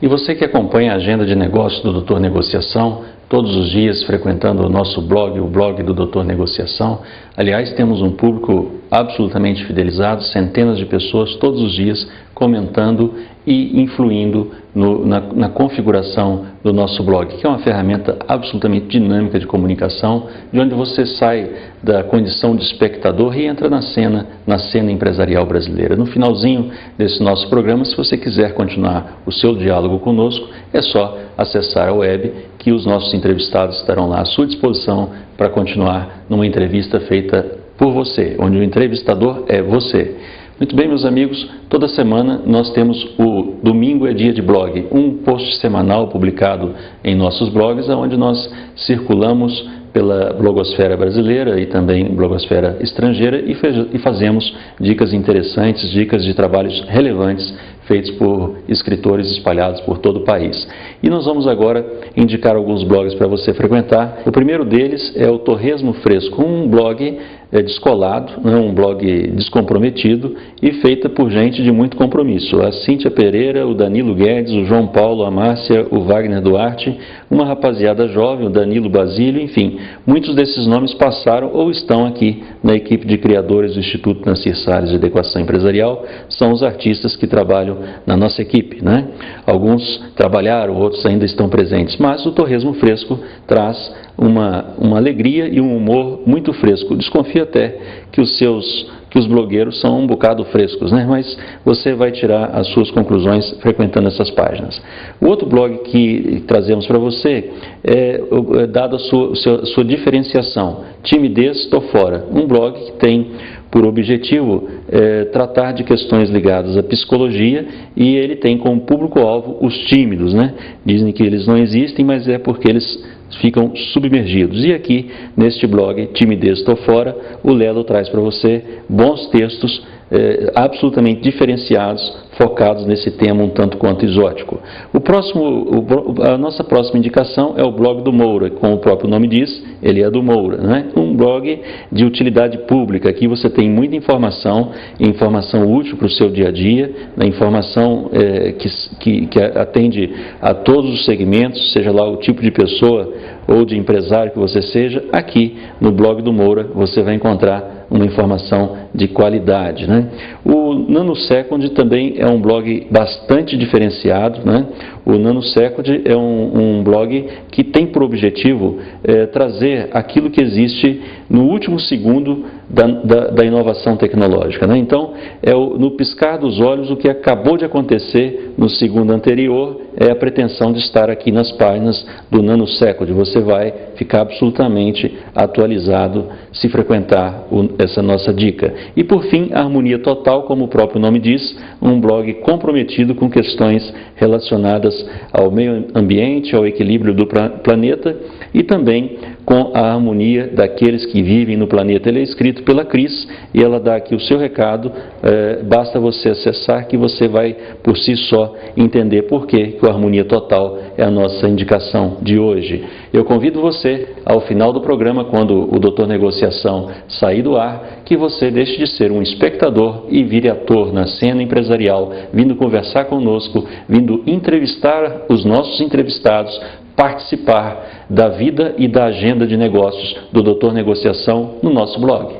E você que acompanha a agenda de negócios do Doutor Negociação, todos os dias frequentando o nosso blog, o blog do Doutor Negociação. Aliás, temos um público absolutamente fidelizado, centenas de pessoas todos os dias comentando e influindo no, na, na, configuração do nosso blog, que é uma ferramenta absolutamente dinâmica de comunicação, de onde você sai da condição de espectador e entra na cena, na cena empresarial brasileira. No finalzinho desse nosso programa, se você quiser continuar o seu diálogo conosco, é só acessar a web que os nossos entrevistados estarão lá à sua disposição para continuar numa entrevista feita por você, onde o entrevistador é você. Muito bem, meus amigos, toda semana nós temos o Domingo é Dia de Blog, um post semanal publicado em nossos blogs, onde nós circulamos pela blogosfera brasileira e também blogosfera estrangeira e fazemos dicas interessantes, dicas de trabalhos relevantes feitos por escritores espalhados por todo o país. E nós vamos agora indicar alguns blogs para você frequentar. O primeiro deles é o Torresmo Fresco, um blog descolado, né, um blog descomprometido e feita por gente de muito compromisso. A Cíntia Pereira, o Danilo Guedes, o João Paulo, a Márcia, o Wagner Duarte, uma rapaziada jovem, o Danilo Basílio, enfim, muitos desses nomes passaram ou estão aqui na equipe de criadores do Instituto Nancir Salles de Adequação Empresarial, são os artistas que trabalham na nossa equipe. Né? Alguns trabalharam, outros ainda estão presentes, mas o Torresmo Fresco traz uma, uma alegria e um humor muito fresco. Desconfio até que os seus que os blogueiros são um bocado frescos, né? mas você vai tirar as suas conclusões frequentando essas páginas. O outro blog que trazemos para você é, é dado a sua, sua, sua diferenciação, Timidez Estou Fora, um blog que tem por objetivo é, tratar de questões ligadas à psicologia e ele tem como público-alvo os tímidos. Né? Dizem que eles não existem, mas é porque eles ficam submergidos. E aqui, neste blog, Timidez Estou Fora, o Lelo traz para você bons textos eh, absolutamente diferenciados focados nesse tema um tanto quanto exótico. O próximo, o, a nossa próxima indicação é o blog do Moura, como o próprio nome diz, ele é do Moura, né? um blog de utilidade pública. Aqui você tem muita informação, informação útil para o seu dia a dia, né? informação é, que, que, que atende a todos os segmentos, seja lá o tipo de pessoa ou de empresário que você seja, aqui no blog do Moura você vai encontrar uma informação de qualidade. Né? O Nanosecond também é um blog bastante diferenciado. Né? O Nanosecond é um, um blog que tem por objetivo é, trazer aquilo que existe no último segundo da, da, da inovação tecnológica. Né? Então, é o, no piscar dos olhos o que acabou de acontecer no segundo anterior é a pretensão de estar aqui nas páginas do Nanosecond. Você vai ficar absolutamente atualizado se frequentar o, essa nossa dica. E por fim, a Harmonia Total, como o próprio nome diz, um blog comprometido com questões relacionadas ao meio ambiente, ao equilíbrio do planeta e também com a harmonia daqueles que vivem no planeta. Ele é escrito pela Cris e ela dá aqui o seu recado. É, basta você acessar que você vai por si só entender por que, a harmonia total é a nossa indicação de hoje. Eu convido você, ao final do programa, quando o Doutor Negociação sair do ar, que você deixe de ser um espectador e vire ator na cena empresarial, vindo conversar conosco, vindo entrevistar os nossos entrevistados participar da vida e da agenda de negócios do Doutor Negociação no nosso blog.